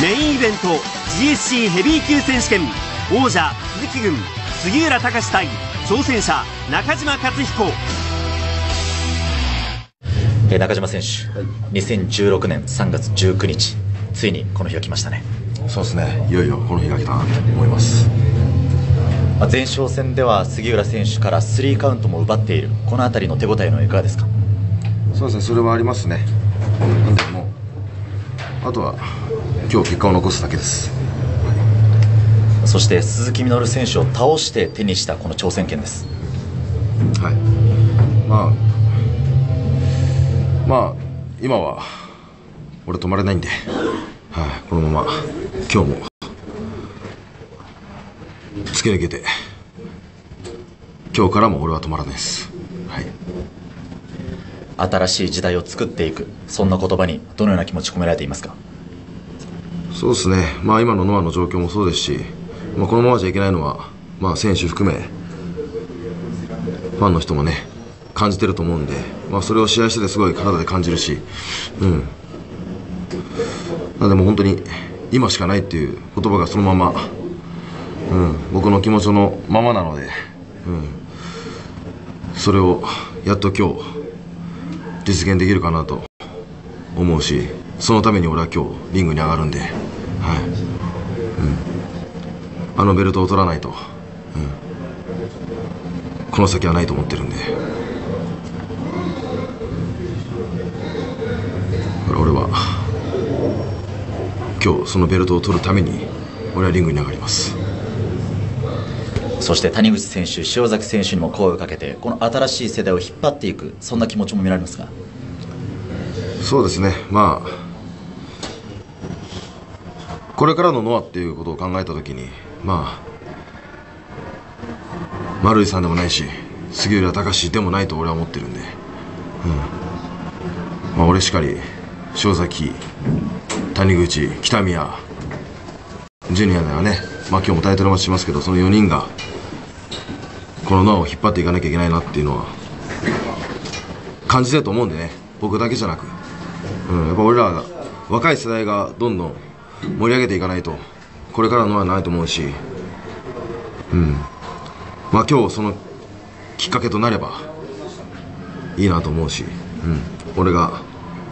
メインイベント GSC ヘビー級選手権。王者鈴木軍杉浦隆対挑戦者中島克彦。中島選手、はい、2016年3月19日ついにこの日が来ましたね。そうですね。いよいよこの日が来たなと思います。前哨戦では杉浦選手からスリーカウントも奪っている。この辺りの手応えのいかがですか？そうですね。それはありますね。なんでもあとは今日結果を残すだけです。そして鈴木みのる選手を倒して手にしたこの挑戦権です。はい。まあまあ今は俺止まれないんで、はい、このまま今日も突き抜けて今日からも俺は止まらないです。はい。新しい時代を作っていくそんな言葉にどのような気持ち込められていますか？そうですね。まあ今のノアの状況もそうですし、まあ、このままじゃいけないのは、まあ、選手含めファンの人もね感じてると思うんで、まあ、それを試合しててすごい体で感じるしうん。でも本当に今しかないっていう言葉がそのまま、うん、僕の気持ちのままなので、うん、それをやっと今日実現できるかなと思うし。そのために俺は今日リングに上がるんで、はい。うん、あのベルトを取らないと、うん、この先はないと思ってるんで。俺は今日そのベルトを取るために俺はリングに上がります。そして谷口選手、塩崎選手にも声をかけてこの新しい世代を引っ張っていくそんな気持ちも見られますか？そうですね。まあこれからのノアっていうことを考えたときにまあ丸井さんでもないし杉浦隆でもないと俺は思ってるんで、うん。まあ、俺しかり塩崎谷口北宮ジュニアではね、まあ、今日もタイトルマッチしますけどその4人がこのノアを引っ張っていかなきゃいけないなっていうのは感じてると思うんでね。僕だけじゃなく、うん、やっぱ俺ら若い世代がどんどん盛り上げていかないと。これからのはないと思うし、うん。まあ、今日そのきっかけとなればいいなと思うし、うん、俺が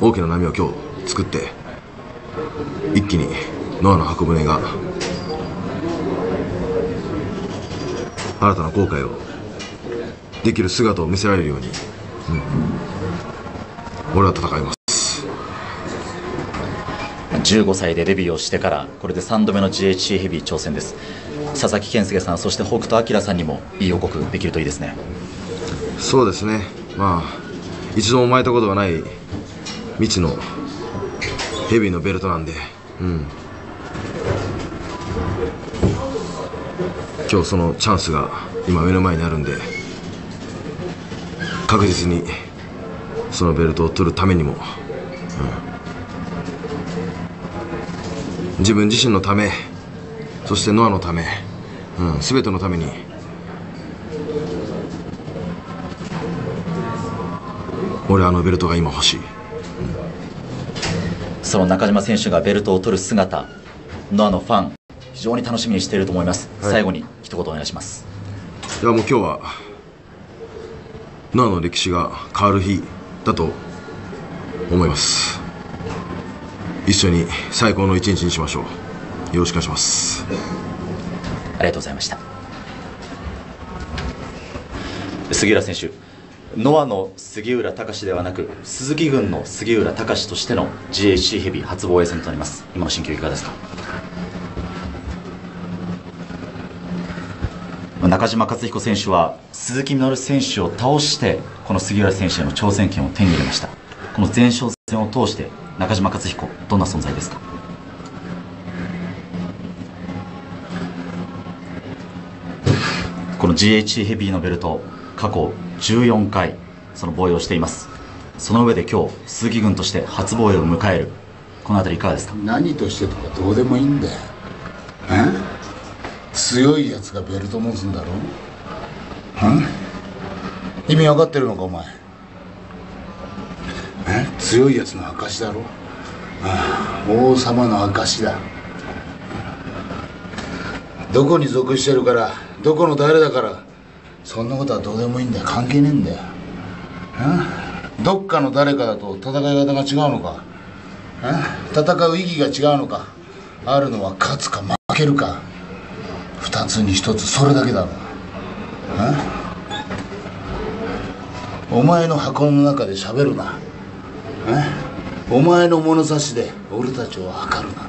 大きな波を今日作って一気にノアの箱舟が新たな後悔をできる姿を見せられるように、うん、俺は戦います。15歳でデビューをしてからこれで3度目の GHC ヘビー挑戦です。佐々木健介さんそして北斗晶さんにもいい予告できるといいですね。そうですね。まあ一度も巻いたことがない未知のヘビーのベルトなんでうん。今日そのチャンスが今目の前にあるんで確実にそのベルトを取るためにも、うん、自分自身のためそしてノアのため、うん、全てのために。俺あのベルトが今欲しい、うん、その中島選手がベルトを取る姿ノアのファン非常に楽しみにしていると思います、はい、最後に一言お願いします。いやもう今日はノアの歴史が変わる日だと思います一緒に最高の一日にしましょう。よろしくお願いします。ありがとうございました。杉浦選手ノアの杉浦隆ではなく鈴木軍の杉浦隆としての GHC ヘビ初防衛戦となります。今の心境いかがですか？中島克彦選手は鈴木みのる選手を倒してこの杉浦選手への挑戦権を手に入れました。この前哨戦を通して中島克彦どんな存在ですか？この GHC ヘビーのベルト過去14回その防衛をしています。その上で今日鈴木軍として初防衛を迎える。この辺りいかがですか？何としてとかどうでもいいんだよ。強いやつがベルト持つんだろ？意味分かってるのかお前。え？強いやつの証だろ？ああ王様の証だ。どこに属してるからどこの誰だからそんなことはどうでもいいんだよ。関係ねえんだよ。どっかの誰かだと戦い方が違うのか。戦う意義が違うのか。あるのは勝つか負けるか。二つに一つそれだけだろ。お前の箱の中で喋るな。お前の物差しで俺たちを測るな。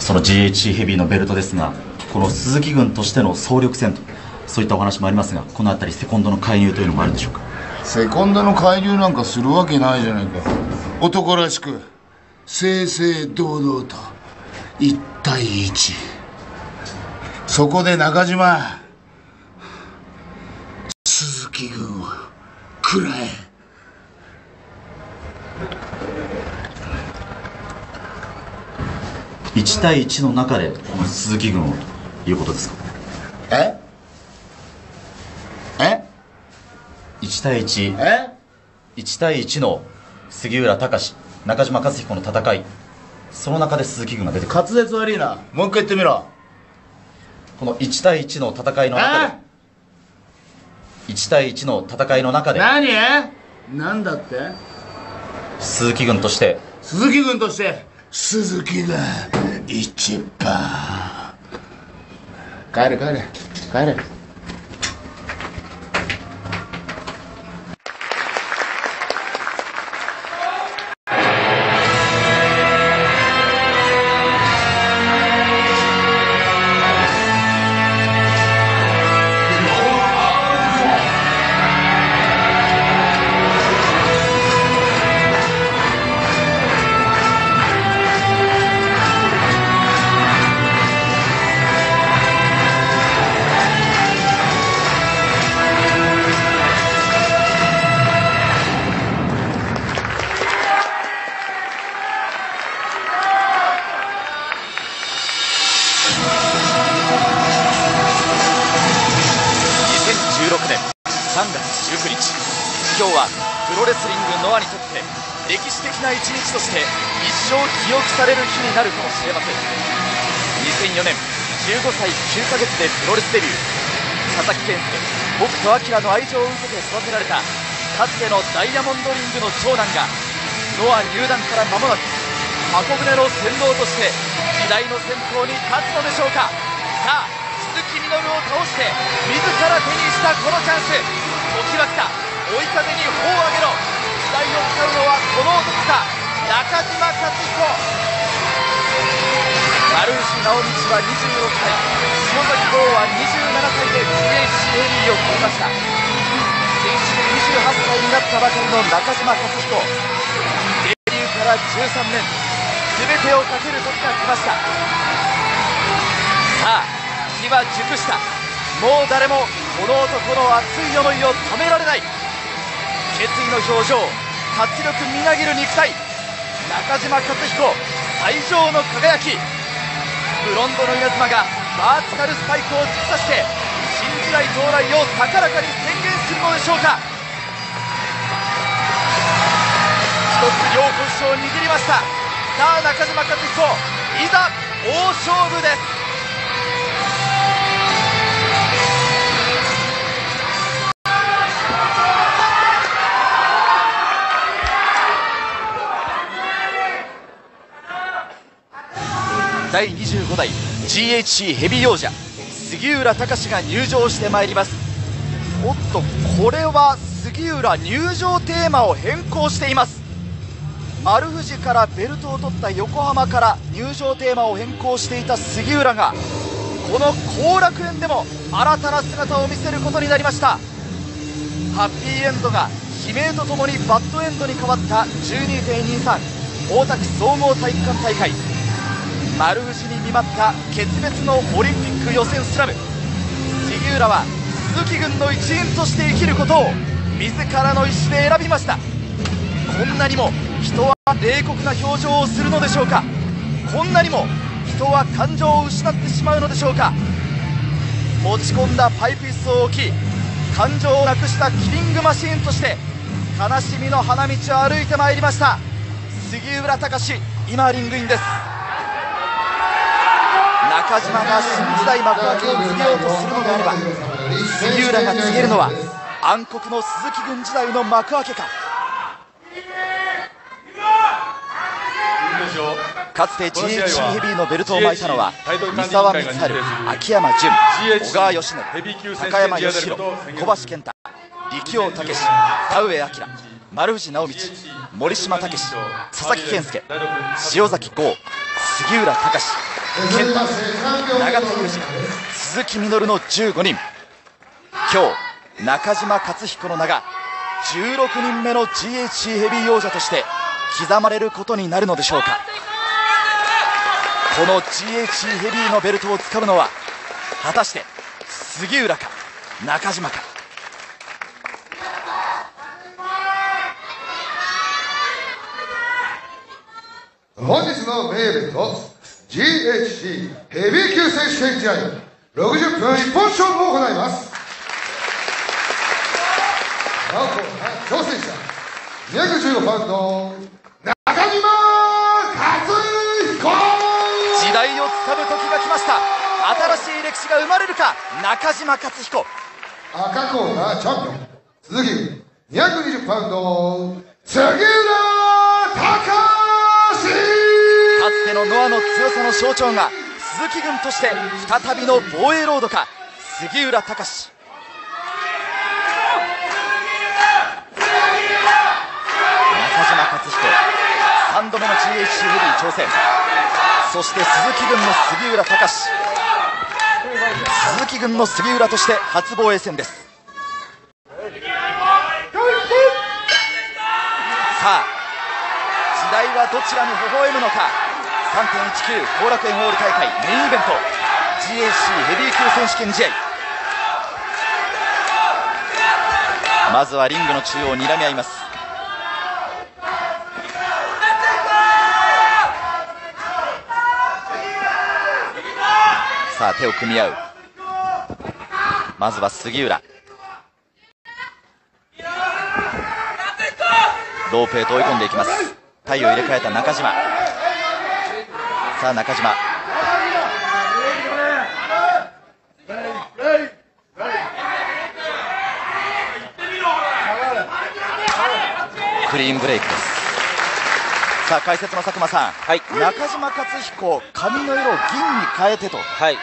その GHC ヘビーのベルトですがこの鈴木軍としての総力戦とそういったお話もありますがこの辺りセコンドの介入というのもあるんでしょうか？セコンドの介入なんかするわけないじゃないか。男らしく正々堂々と一対一。そこで中島鈴木軍を食らえ1対1の中でこの鈴木軍をということですか？え？え？1対1え？1対1の杉浦隆中島和彦の戦い。その中で鈴木軍が出てくる。滑舌悪いな。もう一回言ってみろ。この1対1の戦いの中で1対1の戦いの中で何？なんだって？鈴木軍として鈴木軍として？鈴木が一番。帰れ帰れ。帰れな一日として一生記憶される日になるかもしれません。2004年15歳9ヶ月でプロレスデビュー。佐々木健介北斗晶の愛情を受けて育てられたかつてのダイヤモンドリングの長男がノア入団から間もなく箱舟の先導として時代の先頭に立つのでしょうか。さあ鈴木みのるを倒して自ら手にしたこのチャンス。時は来た。追い風に帆を上げろ。代を使うのはこの男か中島克彦。丸牛直道は26歳。篠崎豪は27歳で GHC ヘビーを組みました。先週28歳になったばかりの中島克彦。デビューから13年。全てをかける時が来ました。さあ日は熟した。もう誰もこの男の熱い思いを止められない。決意の表情活力みなぎる肉体。中島克彦最上の輝き。ブロンドの稲妻がバーティカルスパイクを突き刺して新時代到来を高らかに宣言するのでしょうか。一つ両拳を握りました。さあ中島克彦いざ大勝負です。第25代 GHC ヘビー王者杉浦隆が入場してまいります。おっとこれは杉浦入場テーマを変更しています。丸藤からベルトを取った横浜から入場テーマを変更していた杉浦がこの後楽園でも新たな姿を見せることになりました。ハッピーエンドが悲鳴とともにバッドエンドに変わった12.23大田区総合体育館大会。丸藤に見舞った決別のオリンピック予選スラム。杉浦は鈴木軍の一員として生きることを自らの意思で選びました。こんなにも人は冷酷な表情をするのでしょうか。こんなにも人は感情を失ってしまうのでしょうか。持ち込んだパイプ椅子を置き感情をなくしたキリングマシーンとして悲しみの花道を歩いてまいりました。杉浦隆今リングインです。中島が新時代幕開けを告げようとするのであれば杉浦が告げるのは暗黒の鈴木軍時代の幕開けか。かつて GHC ヘビーのベルトを巻いたのは三沢光晴、秋山純、小川義則、高山義弘、小橋健太、力王武史、田上彰、丸藤直道、森島武史、佐々木健介、塩崎豪、杉浦隆、健太、永田裕二、鈴木みのるの15人。今日、中島克彦の名が16人目の GHC ヘビー王者として刻まれることになるのでしょうか。この GHC ヘビーのベルトを掴むのは果たして杉浦か中島か本日のメインイベント GHC ヘビー級選手権試合60分一本勝負を行います。なお挑戦者215パウンド中島克彦。時代をつかむ時が来ました。新しい歴史が生まれるか中島克彦。赤コーナーチャンピオン鈴木220パウンド杉浦てのノアの強さの象徴が鈴木軍として再びの防衛ロードか杉浦隆。中島克彦3度目の GHC ヘビー挑戦。そして鈴木軍の杉浦隆。鈴木軍の杉浦として初防衛戦です。さあ時代はどちらに微笑むのか。3.19後楽園ホール大会メインイベント。GHC ヘビー級選手権試合。まずはリングの中央を睨み合います。さあ手を組み合う。まずは杉浦。ロープへと追い込んでいきます。体を入れ替えた中島。さあ中島。クリーンブレイクです。さあ解説の佐久間さん、はい。中島克彦髪の色を銀に変えてと。はい、い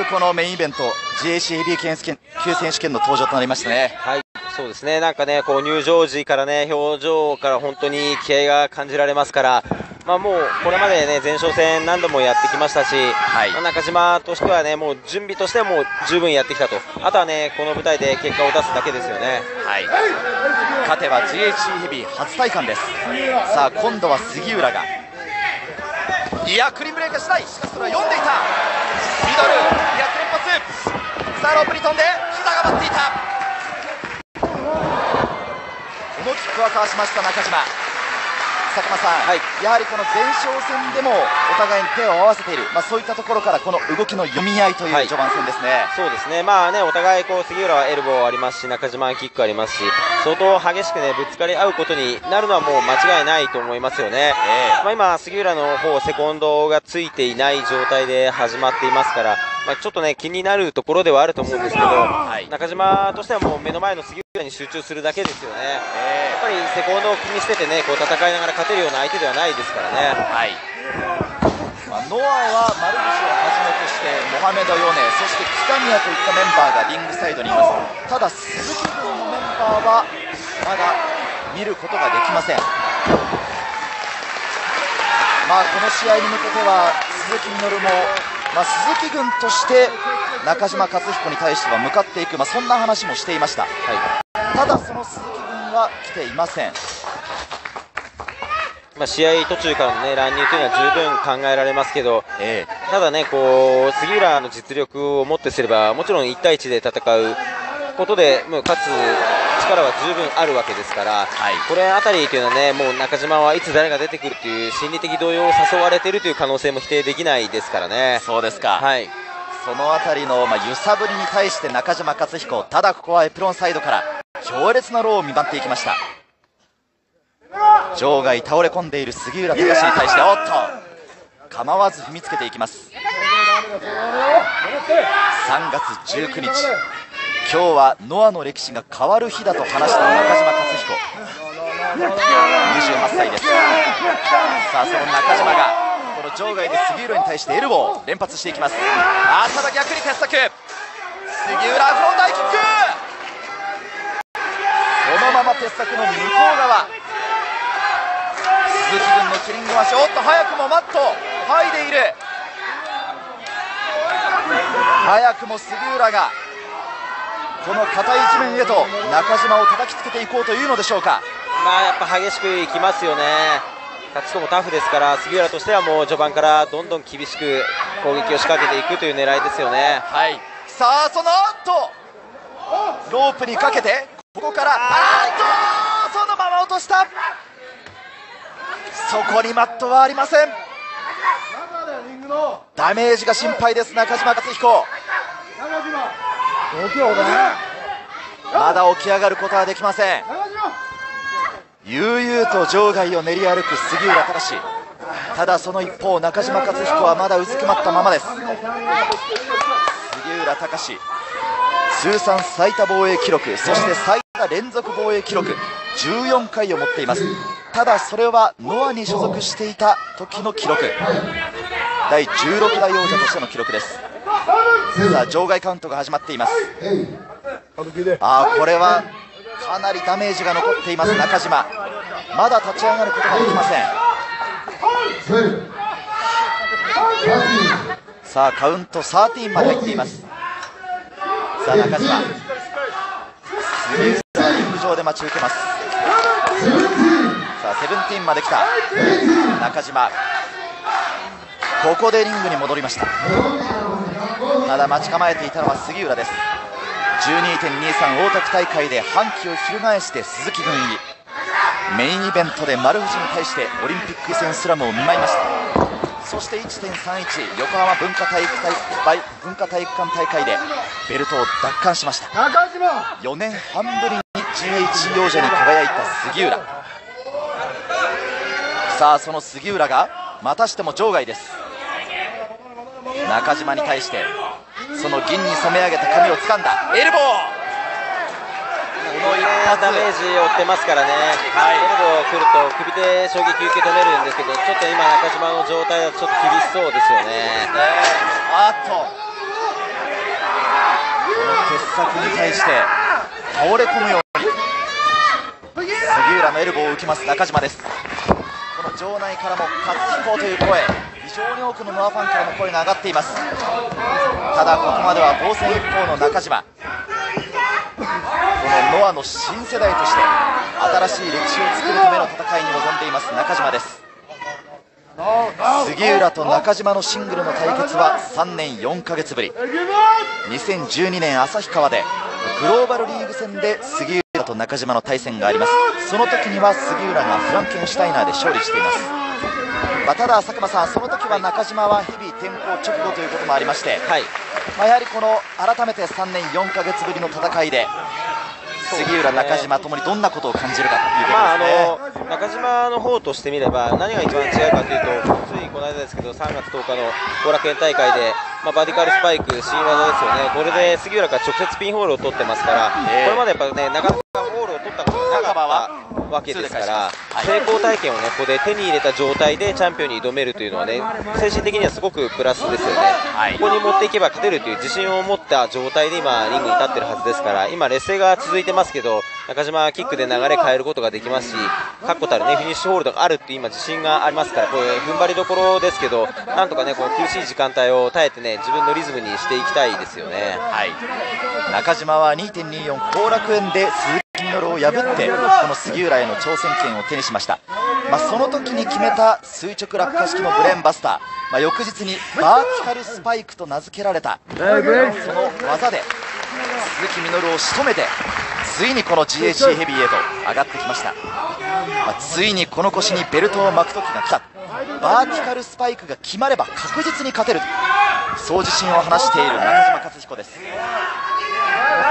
うこのメインイベント GAC ヘビー級選級選手権の登場となりましたね。はい、そうですね、なんかね、こう入場時からね、表情から本当に気合が感じられますから、まあ、もうこれまでね、前哨戦何度もやってきましたし、はい。まあ中島としてはね、もう準備としてはもう十分やってきたと、あとはね、この舞台で結果を出すだけですよね。はい。勝てば GHC ヘビー初体感です。さあ今度は杉浦が。いやクリーンブレークしない。しかしそれは読んでいた。ミドルいや連発さあロープに飛んで膝が待っていた。このキックはかわしました中島やはりこの前哨戦でもお互いに手を合わせている、まあ、そういったところからこの動きの読み合いというはい。序盤戦ですね、そうですね、まあね、お互いこう杉浦はエルボーありますし、中島はキックありますし、相当激しくね、ぶつかり合うことになるのはもう間違いないと思いますよね。まあ、今、杉浦の方、セコンドがついていない状態で始まっていますから、まあ、ちょっとね、気になるところではあると思うんですけど、はい。中島としてはもう目の前の杉浦に集中するだけですよね。やっぱりセコンドを気にしててね、こう戦いながら勝てるような相手ではないですからね。はい、まあ、ノアは丸藤をはじめとしてモハメド・ヨネそして北宮といったメンバーがリングサイドにいます。ただ鈴木軍のメンバーはまだ見ることができません。まあこの試合に向けては鈴木みのるも、まあ、鈴木軍として中島克彦に対しては向かっていく、まあ、そんな話もしていました、ただその鈴木軍は来ていません。まあ、試合途中からの、ね、乱入というのは十分考えられますけど、えただね、こう杉浦の実力をもってすれば、もちろん1対1で戦うことで、もう勝つ力は十分あるわけですから、はい。これあたりというのはね、もう中島はいつ誰が出てくるという心理的動揺を誘われているという可能性も否定できないですからね。そうですか、はい、そのあたりの、まあ、揺さぶりに対して中島克彦、ただここはエプロンサイドから強烈なローを見舞っていきました。場外倒れ込んでいる杉浦隆に対しておっと。構わず踏みつけていきます。3月19日。今日はノアの歴史が変わる日だと話した中島克彦。28歳です。さあその中島がこの場外で杉浦に対してエルボー連発していきます。あただ逆に鉄柵。杉浦フロンタイキック。のまま鉄柵の向こう側。鈴木軍のキリングマシおっと早くもマット剥いでいる。早くも杉浦がこの硬い地面へと中島を叩きつけていこうというのでしょうか。まあやっぱ激しくいきますよね。勝ち子もタフですから杉浦としてはもう序盤からどんどん厳しく攻撃を仕掛けていくという狙いですよね。はい。さあその後ロープにかけてここからあーっとそのまま落とした。そこにマットはありません。ダメージが心配です中島克彦。まだ起き上がることはできません。悠々と場外を練り歩く杉浦隆ただその一方中島克彦はまだうずくまったままです。杉浦隆通算最多防衛記録そして最多連続防衛記録14回を持っています。ただそれはノアに所属していた時の記録。第16代王者としての記録です。さあ場外カウントが始まっています。あーこれはかなりダメージが残っています中島。まだ立ち上がることができません。さあカウント13まで入っています。さあ中島。上で待ち受けます。さあセブンティーンまで来た。中島。ここでリングに戻りました。ただ待ち構えていたのは杉浦です。12.23大田区大会で反旗を翻して鈴木軍入り。メインイベントで丸藤に対してオリンピック戦スラムを見舞いました。そして1.31横浜文化体育大文化体育館大会でベルトを奪還しました。4年半ぶりに GH 王者に輝いた杉浦。さあその杉浦がまたしても場外です。中島に対してその銀に染め上げた髪を掴んだ。エルボー。この一発ダメージを負ってますからね、はい、エルボー来ると首で衝撃受け止めるんですけど、ちょっと今、中島の状態だとちょっと厳しそうですよね。あっと、この傑作に対して倒れ込むように、杉浦のエルボーを受けます中島です。この場内からも勝つ飛行という声、非常に多くのノアファンからの声が上がっています。ただ、ここまでは防戦一方の中島。このノアの新世代として新しい歴史を作るための戦いに臨んでいます中島です杉浦と中島のシングルの対決は3年4ヶ月ぶり2012年旭川でグローバルリーグ戦で杉浦と中島の対戦があります。その時には杉浦がフランケンシュタイナーで勝利しています。まあ、ただ佐久間さん、その時は中島は日々転向直後ということもありまして、はい。まあ、やはりこの改めて3年4ヶ月ぶりの戦いで杉浦、中島ともにどんなことを感じるかということですね、まあ、あの中島の方としてみれば何が一番違うかというとついこの間ですけど3月10日の後楽園大会で、まあ、バディカルスパイク新技ですよね。これで杉浦が直接ピンホールを取ってますから、えー、これまでやっぱねなかなかホールを取ったことがなかったわけですから、成功体験をねここで手に入れた状態でチャンピオンに挑めるというのはね精神的にはすごくプラスですよね、はい、ここに持っていけば勝てるという自信を持った状態で今リングに立ってるはずですから今劣勢が続いてますけど中島はキックで流れ変えることができますし確固たるねフィニッシュホールドがあるって今自信がありますからこれ踏ん張りどころですけどなんとかねこの苦しい時間帯を耐えてね自分のリズムにしていきたいですよね、はい、中島は2.24後楽園で鈴木みのるを破ってこの杉浦への挑戦権を手にしました、まあ、その時に決めた垂直落下式のブレーンバスター、まあ、翌日にバーティカルスパイクと名付けられた。その技で鈴木みのるを仕留めてついにこの GHC ヘビーへと上がってきました、まあ、ついにこの腰にベルトを巻く時が来た。バーティカルスパイクが決まれば確実に勝てるそう自信を話している中島克彦です。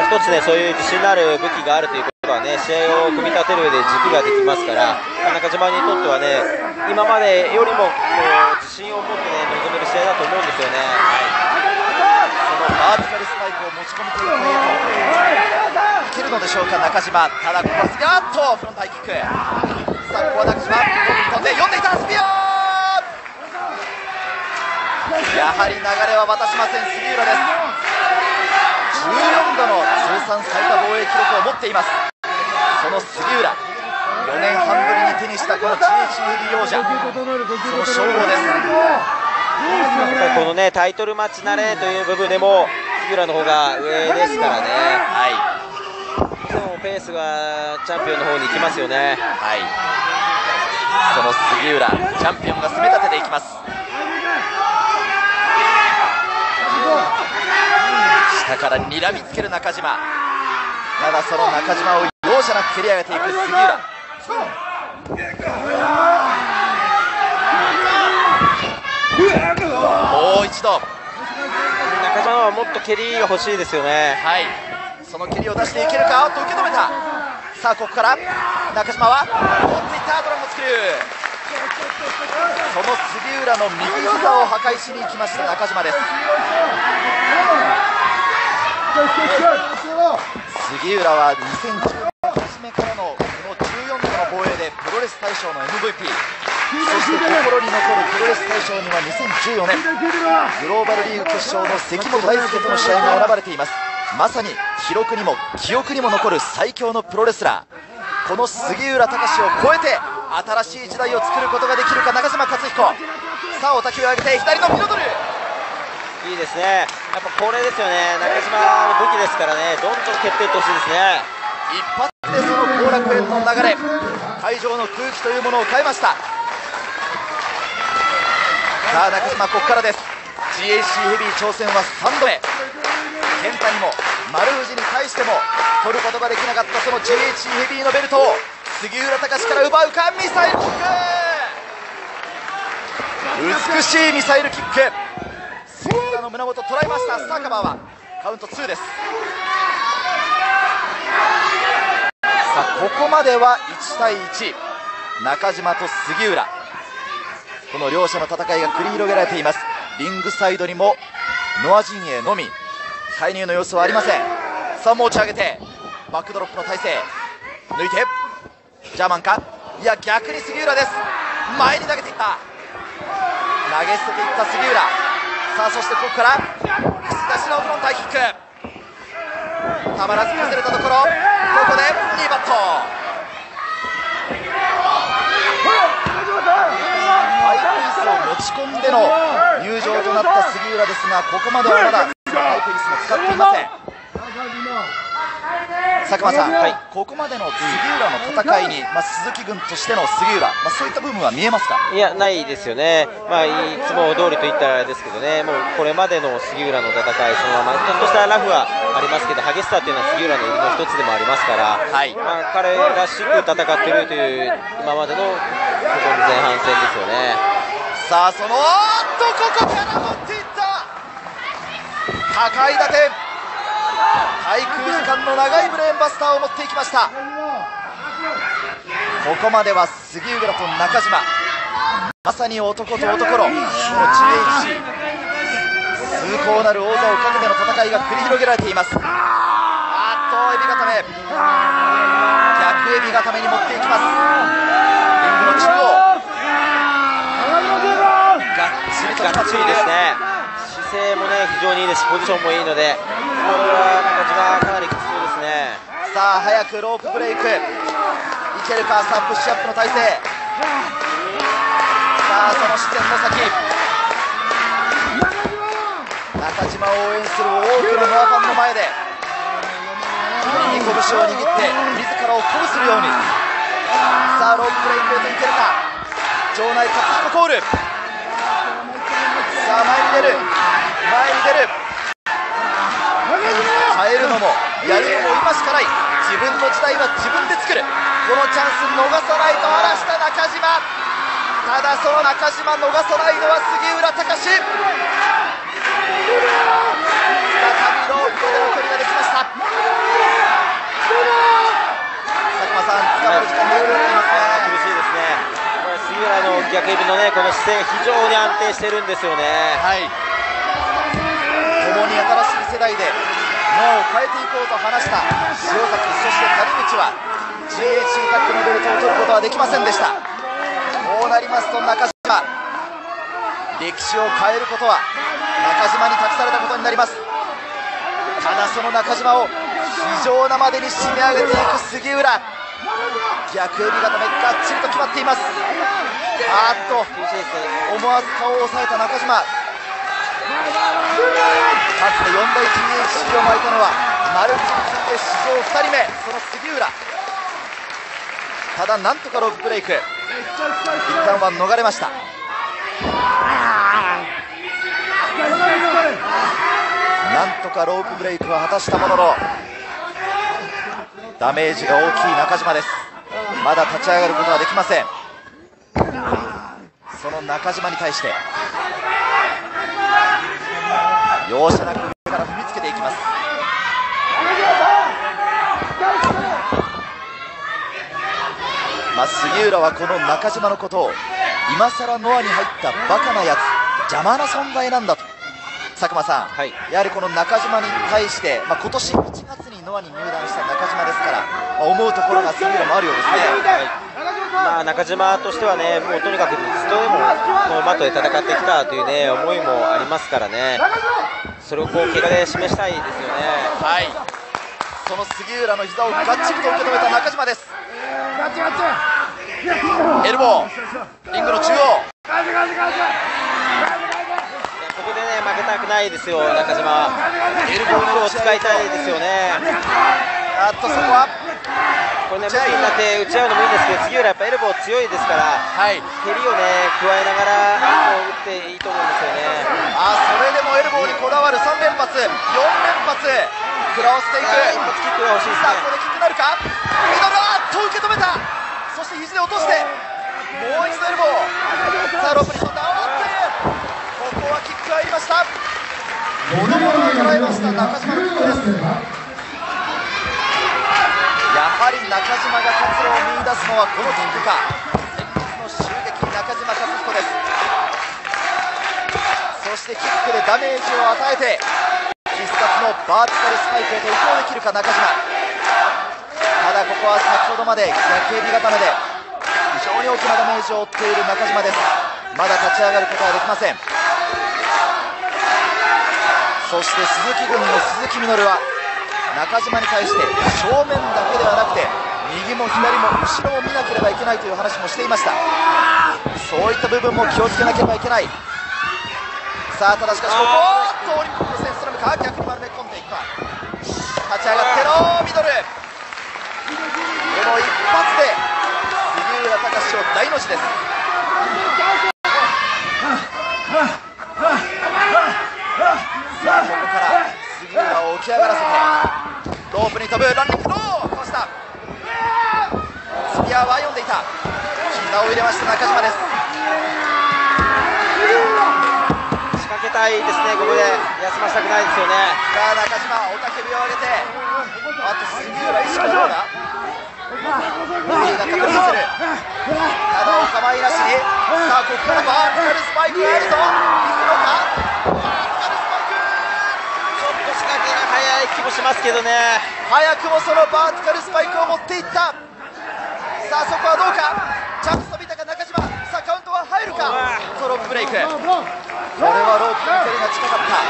一つねそういう自信のある武器があるということはね、試合を組み立てる上で軸ができますから、中島にとってはね、今までよりもこう自信を持ってね、臨める試合だと思うんですよね。そのバーティカルスパイクを持ち込みというプレーといけるのでしょうか中島。ただここはスピアッとフロントハイキック。さあここは中島。飛んで読んでいたスピアやはり流れは渡しません杉浦です14度の通算最多防衛記録を持っていますその杉浦4年半ぶりに手にしたこの GH ヘビー王者その称号ですこのねタイトルマッチ慣れという部分でも杉浦の方が上ですからね。はい。でもペースがチャンピオンの方に行きますよね。はい。その杉浦、チャンピオンが攻め立てていきます。下から睨みつける中島。ただその中島を容赦なく蹴り上げていく杉浦。もう一度。中島はもっと蹴りが欲しいですよねはいその蹴りを出していけるかと受け止めた。さあここから。中島は持っていったドラゴンスクリューその杉浦の右膝を破壊しに行きました中島です杉浦は2010年初めからのこの14度の防衛でプロレス大賞の MVP そして心に残るプロレス大賞には2014年グローバルリーグ決勝の関本大輔との試合が選ばれています。まさに記録にも記憶にも残る最強のプロレスラー。この杉浦隆を超えて新しい時代を作ることができるか中島克彦。さあ雄たけびを上げて左のミドル。いいですね。やっぱこれですよね。中島の武器ですからね。どんどん蹴っていってほしいですね。一発でその後楽園の流れ。会場の空気というものを変えました。さあ中島ここからです。GAC ヘビー挑戦は3度目。健太にも丸藤に対しても取ることができなかったその GHC ヘビーのベルトを杉浦隆から奪うか？ミサイルキック。美しいミサイルキックの胸元捉えました。スターカバーはカウント2です。さあここまでは1対1中島と杉浦。この両者の戦いが繰り広げられています。リングサイドにもノア陣営のみ。介入の様子はありません。さあ持ち上げてバックドロップの体勢。抜いてジャーマンか。いや逆に杉浦です。前に投げていった。投げ捨てていった杉浦。さあそしてここから差し出しのフロンタイキック。たまらず崩れたところ。ここで2バット。ハイピースを持ち込んでの入場となった杉浦ですがここまではまだハイピースも使っていません、ここまでの杉浦の戦いに、まあ、鈴木軍としての杉浦、まあ、そういった部分は見えますか？いや、ないですよね、まあ、いつも通りといったらあれですけどね、もうこれまでの杉浦の戦い、そのままちょっとしたラフはありますけど、激しさというのは杉浦の売りの一つでもありますから、はい。まあ、彼らしく戦っているという今までのここの前半戦ですよね。さあ、そのおっとここから持っていった。高い打点滞空時間の長いブレーンバスターを持っていきました。ここまでは杉浦と中島。まさに男と男。のこの GHC 崇高なる王座をかけての戦いが繰り広げられています。あっとエビ固め。逆エビ固めに持っていきます。リングの中央。がっちりとがっちりですね。勢もね非常にいいです。しポジションもいいのでこれは中島かなりきつそうですね。さあ早くロープブレイク。いけるか？さあプッシュアップの体勢。さあその視線の先。中島を応援する多くのノアファンの前で手に拳を握って自らを鼓舞するように。さあロープブレイクへといけるか？場内勝彦コール。さあ前に出る。前に出る。変えるのもやるのも今しかない。自分の時代は自分で作る。このチャンス逃さないと荒らした中島。ただその中島逃さないのは杉浦隆再びロープでの距離ができました。佐久間さん、捕まる時間なくなっていますね苦しいですね。杉浦の逆指のねこの姿勢非常に安定してるんですよね。はい。共に新しい世代で脳を変えていこうと話した塩崎そして谷口は GHC タッグのベルトを取ることはできませんでした。こうなりますと中島。歴史を変えることは中島に託されたことになります。ただその中島を非常なまでに締め上げていく杉浦。逆エビ固めがっちりと決まっています。あっと思わず顔を押さえた中島。かつて4大 THC を巻いたのは丸藤に次いで史上2人目その杉浦。ただなんとかロープブレイク。一旦は逃れました。なんとかロープブレイクは果たしたもののダメージが大きい中島です。まだ立ち上がることはできません。その中島に対して。容赦なく上から踏みつけていきます。まあ、杉浦はこの中島のことを今更ノアに入ったバカなやつ邪魔な存在なんだと。佐久間さん、はい。やはりこの中島に対して、まあ、今年1月にノアに入団した中島ですから、まあ思うところが杉浦もあるようですね。まあ、中島としてはね、もうとにかくずっとでもこのマットで戦ってきたというね思いもありますからね、それをこう怪我で示したいですよね。はいその杉浦の膝をがっちりと受け止めた中島ですエルボーリングの中央ここでね負けたくないですよ、中島は。エルボーを使いたいですよね。あっとそこはこれね、武器になって打ち合うのもいいんですけど、杉浦やっぱエルボー強いですから、はい。蹴りをね加えながら打っていいと思うんですよね。あそれでもエルボーにこだわる3連発4連発食らわせていく一発キックが欲しいですさあねここでキックなるか？ミドルあっと受け止めた。そして肘で落としてもう一度エルボー。さあロープに飛んだおっとここはキック入りました。ボドボドに捉えました中島のキックです。やはり中島が活路を見出すのはこのキックか先日の襲撃中島。和彦ですそしてキックでダメージを与えて必殺のバーティカルスパイクへと移行できるか中島ただここは先ほどまで逆エビ固めで非常に大きなダメージを負っている中島です。まだ立ち上がることはできません。そして鈴木軍の鈴木みのるは中島に対して正面だけではなくて右も左も後ろも見なければいけないという話もしていました。そういった部分も気をつけなければいけない。さあただしかしここおっとオリンピック戦スラムか。逆に丸め込んでいくか。立ち上がってのミドル。この一発で杉浦隆を大の字です。さあここから杉浦を起き上がらせて。ープに飛ぶランニングローしたスピアーは読んでいた。膝を入れました中島です。仕掛けたいですね、ここで。休ませたくないですよね。さあ中島雄たけびを上げて。あと杉浦意識はどうだが確認する。ただお構いなしに。さあここからカルスパイクがあるぞ。行くのか？ちょっと仕掛けが早い気もしますけどね。早くもそのバーティカルスパイクを持っていった。さあそこはどうか？チャンス飛びたか中島。さあカウントは入るか？ソロープブレイク。これはロープの距離が近かった。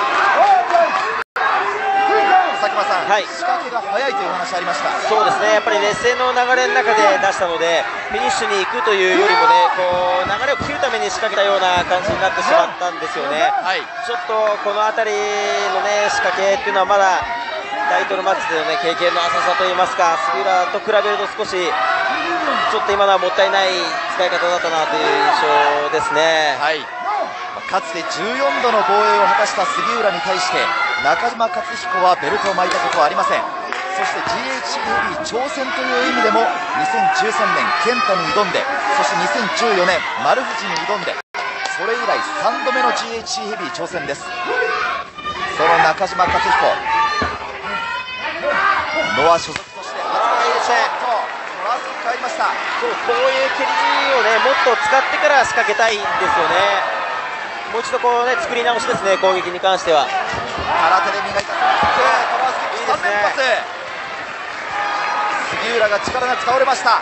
佐久間さん、はい。仕掛けが早いというお話ありました。そうですね、やっぱり劣勢の流れの中で出したので、フィニッシュに行くというよりもね、こう流れを切るために仕掛けたような感じになってしまったんですよね。はい。ちょっとこの辺りのね仕掛けっていうのはまだタイトルマッチでのね経験の浅さといいますか、杉浦と比べると少しちょっと今のはもったいない使い方だったなという印象ですね。はい、かつて14度の防衛を果たした杉浦に対して中島克彦はベルトを巻いたことはありません。そして GHC ヘビー挑戦という意味でも2013年健太に挑んでそして2014年丸藤に挑んでそれ以来3度目の GHC ヘビー挑戦です。その中島克彦ノア所属として初のとトラストに変わりました。そうこういう蹴りをねもっと使ってから仕掛けたいんですよね。もう一度こうね作り直しですね攻撃に関しては。空手で磨いたトラースキック3連発杉浦が力なく倒れました。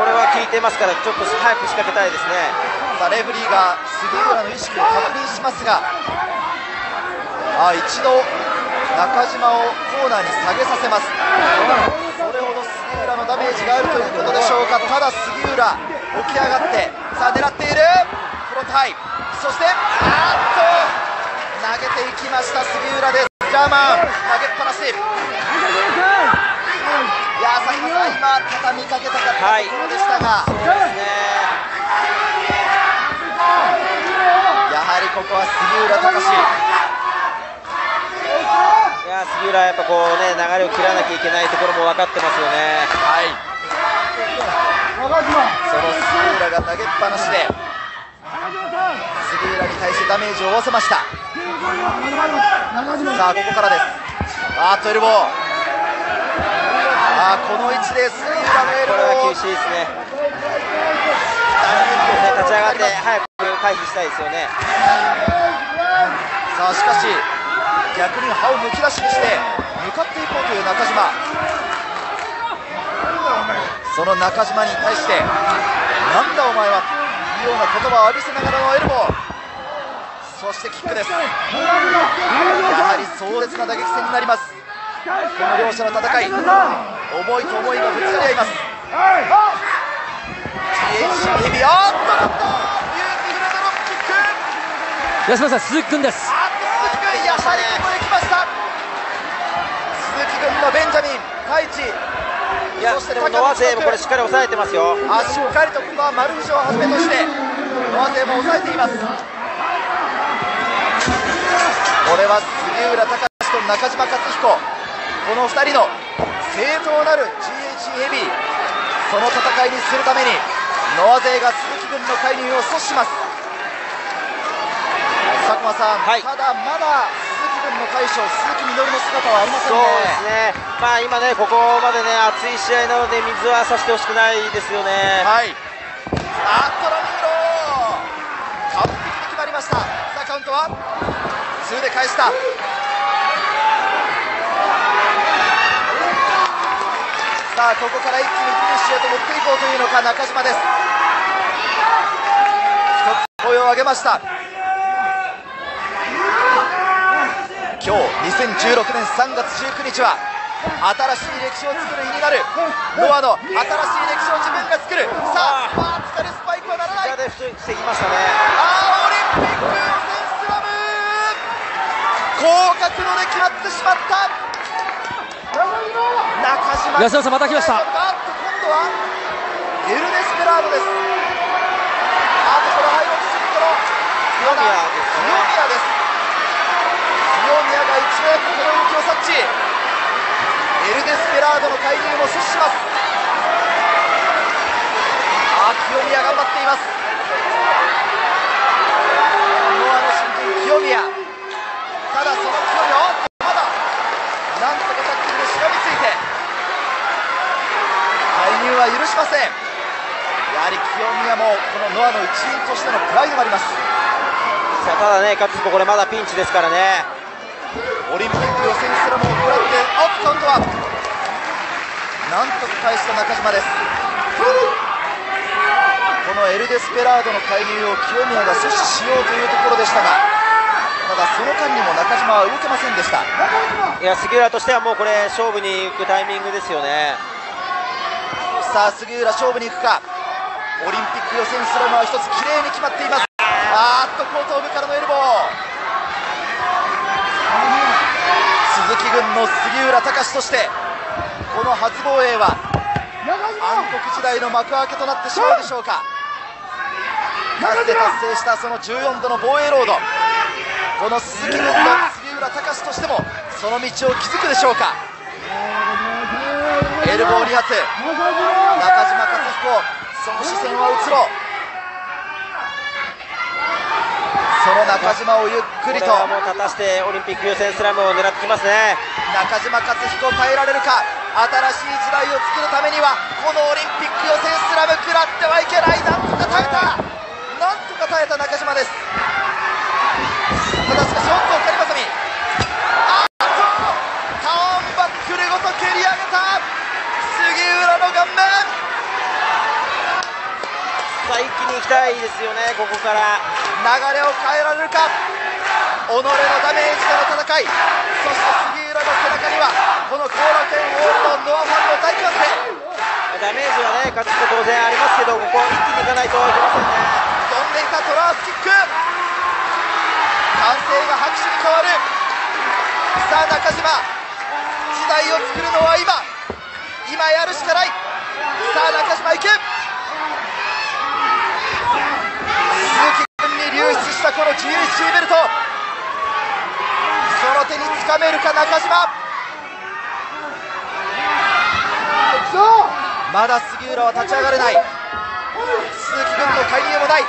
これは効いてますからちょっと早く仕掛けたいですね。さあレフェリーが杉浦の意識を確認しますがあ一度中島をコーナーに下げさせます。それほど杉浦のダメージがあるということでしょうか。ただ杉浦起き上がってさあ狙っている。フロントハイそしてあーっと投げていきました。杉浦です。ジャーマン投げっぱなし。いやさん今畳みかけたかったところでしたが、そうですね。やはりここは杉浦隆いや杉浦やっぱこうね流れを切らなきゃいけないところも分かってますよね。はい。その杉浦が投げっぱなしで杉浦に対してダメージを負わせました。さあここからです。あーっとエルボー。あーこの位置で杉浦のエルこれはボー厳しいですね。立ち上がって早く回避したいですよね。さあしかし逆に歯をむき出しにして向かっていこうという中島。その中島に対してなんだお前はというような言葉を浴びせながらのエルボー。そしてキックです。やはり壮絶な打撃戦になります。この両者の戦い思いと思いがぶつかり合います。GHC ヘビあっとなんと安村さん鈴木君です。やはりここで来ました。鈴木君のベンジャミン太一。そして勢もこれしっかり抑えてますよ。あしっかりとここは丸藤をはじめとしてノア勢も抑えています。これは杉浦隆と中島克彦。この2人の正当なる GH ヘビーその戦いにするためにノア勢が鈴木軍の介入を阻止しますただまだ鈴木軍の大将鈴木みのるの姿はありませんそうねですねまあ今ねここまでね熱い試合なので水はさせてほしくないですよねはい。あっとロミーロ完璧に決まりました。さあカウントは2で返した。さあここから一気にフィニッシュへと持っていこうというのか中島です。一つ声を上げました。今日2016年3月19日は新しい歴史を作る日になるノアの新しい歴史を自分が作るさあマーツカルスパイクはならない。下で防ぎましたね。あーオリンピック予選スラム。高角度で決まってしまった。中島安田さんまた来ました。今度はエルネスペラードです。あとこれハイロックスピットの清宮です清宮が一目この動きを察知。エルデスペラードの介入も阻止します。あ清宮頑張っています。ノアの新人清宮。ただその清宮おっとまだなんとかタックルでしがみついて。介入は許しません。やはり清宮もこのノアの一員としてのプライドがあります。さあただね勝つこれまだピンチですからね。オリンピック予選すらも食らってアップカウントは？なんとか返した中島です。このエルデスペラードの介入を清宮が阻止しようというところでしたがただその間にも中島は動けませんでした。いや杉浦としてはもうこれ勝負に行くタイミングですよね。さあ杉浦勝負に行くか。オリンピック予選スラムは一つ綺麗に決まっています。あーっと後頭部からのエルボー。鈴鈴木軍の杉浦隆としてこの初防衛は暗黒時代の幕開けとなってしまうでしょうか。かつて達成したその14度の防衛ロードこの鈴木軍の杉浦隆としてもその道を築くでしょうか。エルボー2発中島克彦その視線は移ろう。その中島をゆっくりと。もう立たしてオリンピック予選スラムを狙ってきますね。中島克彦耐えられるか。新しい時代を作るためにはこのオリンピック予選スラム食らってはいけない。なんとか耐えた。なんとか耐えた中島です。ただしかしおっとカリマサミあっとターンバックルごと蹴り上げた。杉浦の顔面。さあ一気に行きたいですよね、ここから。流れを変えられるか？己のダメージでの戦い。そして杉浦の背中にはこの後楽園ホールのノアファンの大歓声。ダメージはね、勝つと当然ありますけど、ここは一気にいかないといけませんね。飛んでいたトラースキック？歓声が拍手に変わる。さあ中島。時代を作るのは今。今やるしかない。さあ中島行け鈴木君に流出したこの GHC ベルト。その手につかめるか中島。まだ杉浦は立ち上がれない。鈴木君の介入もない。あ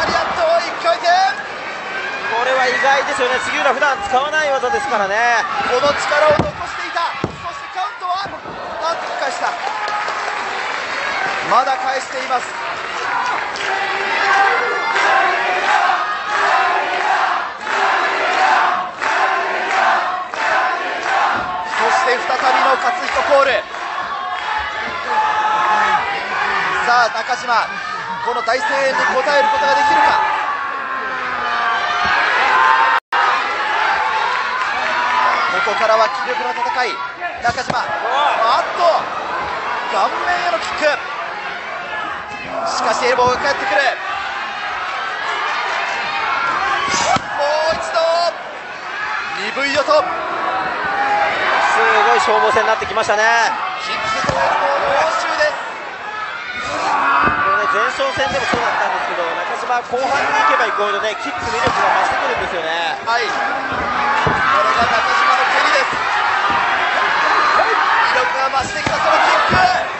ーラリアット1回転。これは意外ですよね、杉浦、普段使わない技ですからね。この力を残していた。そしてカウントはなんとか返した。まだ返していますそして再びの勝彦コール。さあ中島この大声援に応えることができるか？ここからは気力の戦い。中島あっと顔面へのキック。しかしエルボーが返ってくる。もう一度。鈍い音すごい消耗戦になってきましたね。キックとエルボーの応酬で。すこれね、前哨戦でもそうだったんですけど、中島、後半に行けば行くほどね、キックの威力が増してくるんですよね。はい。これが中島の蹴りです。威力が増してきたそのキック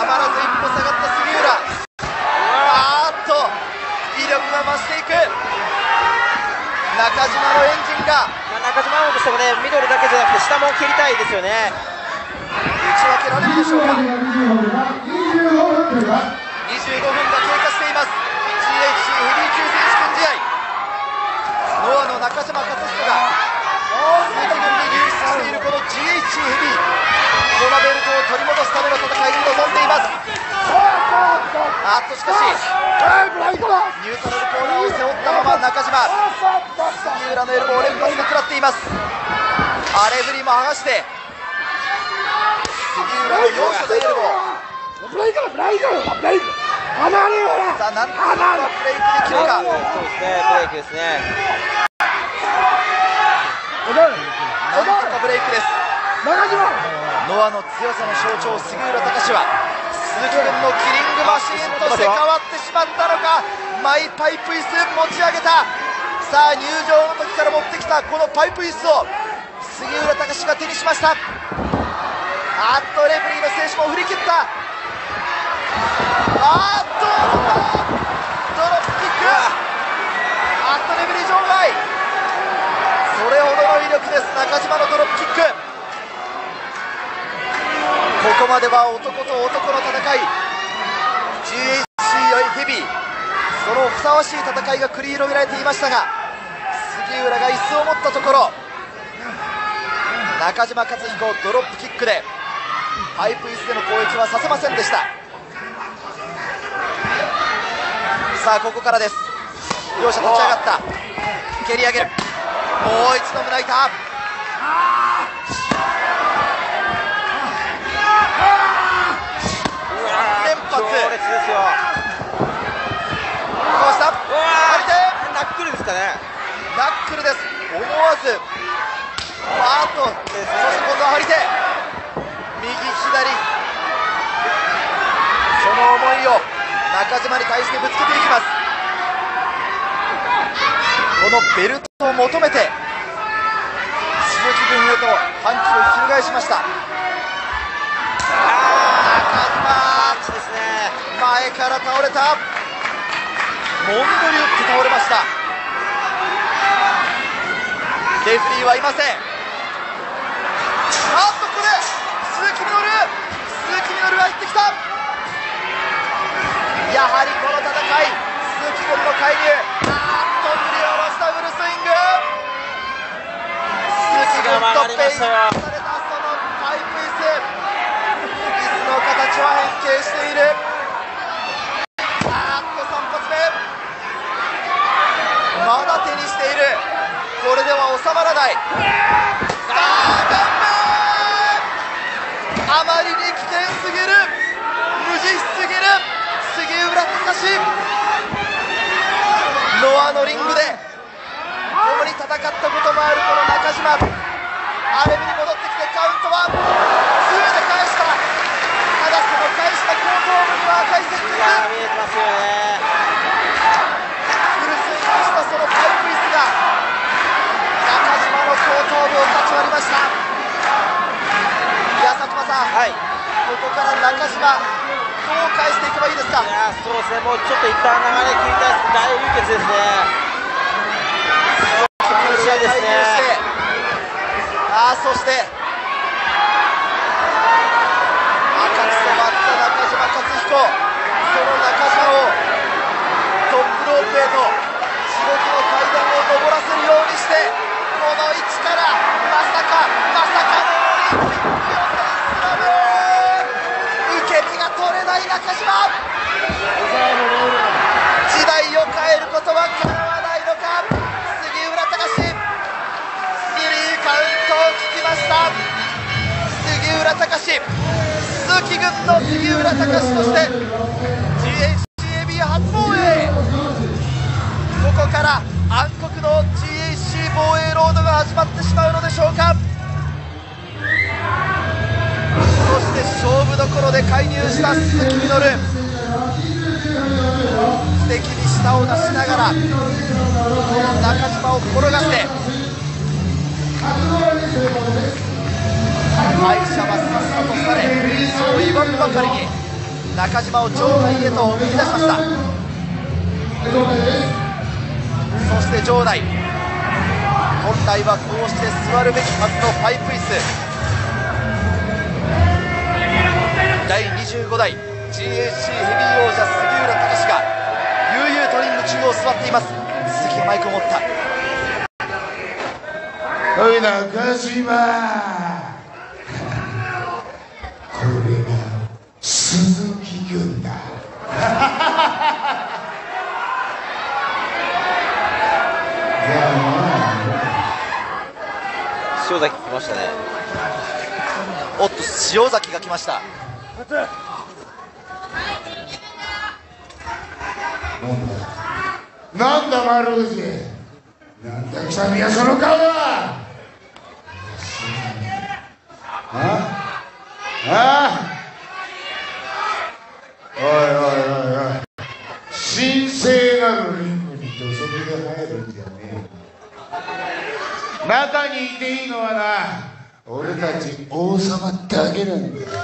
たまらず一歩下がった杉浦。あーっと威力が増していく。中島のエンジンが。まあ中島もとしてもね、ミドルだけじゃなくて、下も蹴りたいですよね。打ち分けられるでしょうか。25分が経過しています。GHC ヘビー級選手権試合。ノアの中島克彦が鈴木軍に流出しているこの GHC ヘビーこのベルトを取り戻す。ための戦いに臨んでいます。あっとしかしニュートラルコーナーを背負ったまま中島杉浦のエルボーを連発で食らっています。アレフリも剥がして杉浦の要所でエルボーさあなんとかブレイクできるかそうです。ね、ブレイクです。ね。なんとかブレイクです。ノアの強さの象徴杉浦隆は鈴木軍のキリングマシーンとして変わってしまったのかマイパイプ椅子持ち上げた。さあ入場の時から持ってきたこのパイプ椅子を杉浦隆が手にしました。あっとレフェリーの選手も振り切った。あーっとドロップキック。あっとレフェリー場外。それほどの威力です中島のドロップキックここまでは男と男の戦い。GHC ヘビー。そのふさわしい戦いが繰り広げられていましたが杉浦が椅子を持ったところ。中島克彦ドロップキックでパイプ椅子での攻撃はさせませんでした。さあここからです。両者立ち上がった。蹴り上げる。もう一度胸板連発強烈ですよ。どうしたうわ張り手ナックルですかね。ナックルです思わずわーっとそして今度は張り手右左その思いを中島に対してぶつけていきますこのベルトを求めて鈴木軍へとパンチを翻しましたあしですね、前から倒れた、モンゴリ打って倒れました。レフリーはいません。あっと、これ、鈴木みのる、鈴木みのるが入ってきた。やはりこの戦い、鈴木みの介入、あっと、振り下ろしたフルスイング。鈴木がストップペイン子の形は変形している。あーっと3発目まだ手にしている。これでは収まらない。さああまりに危険すぎる。無慈悲すぎる。杉浦隆ノアのリングで共に戦ったこともあるこの中島。アレムに戻ってきてカウントは2で返したただその返した後頭部には赤い線が見えてますよねフルスイングしたそのパイプ椅子が中島の後頭部をかち割りましたいや佐久間さん、はいここから中島どう返していけばいいですかいやそうですねもうちょっと一旦流れ切りたいです大流血ですね苦しいです介入してね。あそして赤く染まった中島克彦その中島をトップロープへと地獄の階段を上らせるようにしてこの位置からまさかまさかのオリンピック予選スラム受け身が取れない中島。時代を変えることは叶わないのか。杉浦隆。スリーカウントを聞きました。杉浦隆。鈴木軍の杉浦隆。として GHCAB 初ここから暗黒の GHC 防衛ロードが始まってしまうのでしょうか。そして勝負どころで介入した鈴木みのる敵に舌を出しながらこの中島を転がして敗者はさっさとされそう言わんばかりに中島を場外へと送り出しました。そして場内。本来はこうして座るべきはずのパイプ椅子第25代 GHC ヘビー王者杉浦隆が悠々とリング中央座っています。鈴木がマイクを持った。おい中島。これが鈴木軍だ。塩崎来ましたね。おっと塩崎が来ました。なんだ丸藤。なんだ北宮その顔は。ああ。おいおいおいおい。神聖なるリングに土足で入るんじゃねえ中にいていいのはな俺たち王様だけなんださ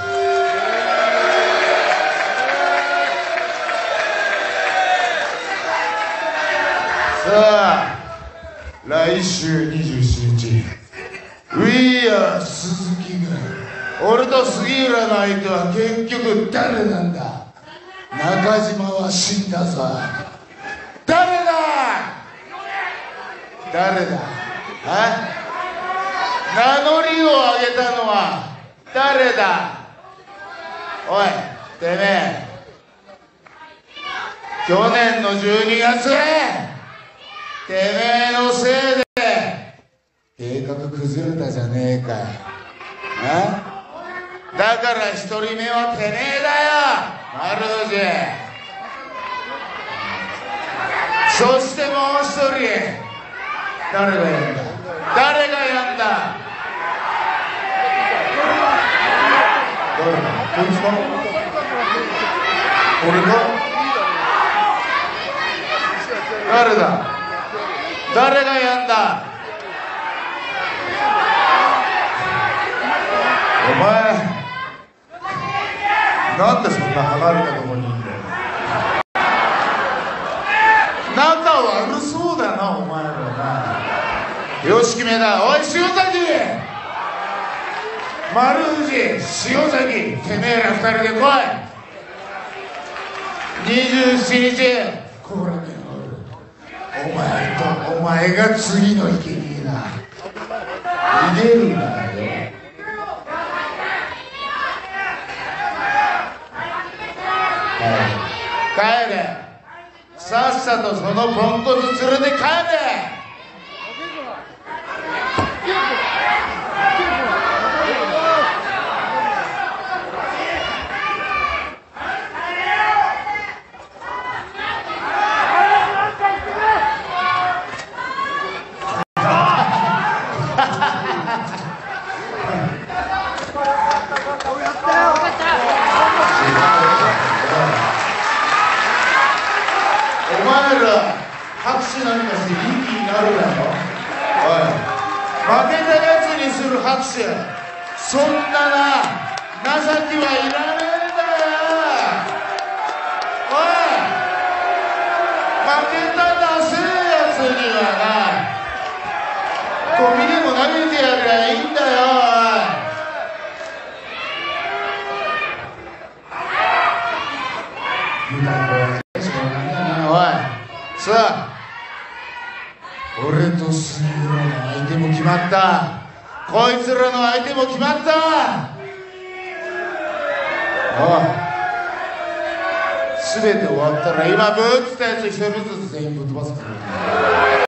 あ来週27日。We are 鈴木軍俺と杉浦の相手は結局誰なんだ。中島は死んだぞ。誰だ？誰だ？名乗りを上げたのは誰だ？おいてめえ。去年の12月。てめえのせいで。計画崩れたじゃねえか。あだから一人目はてめえだよ。丸藤そしてもう一人。誰がやんだ？誰がやんだ？誰だ？こいつか俺か？誰だ？誰がやんだ？お前。なんでそんな離れたとこにいんだよ。仲悪そう。なよし決めだおい塩崎丸藤塩崎てめえら二人で来い。27日こらにおる。お前とお前が次の生贄だ逃げるなよ。はい帰れ。さっさとそのポンコツ連れて帰れ。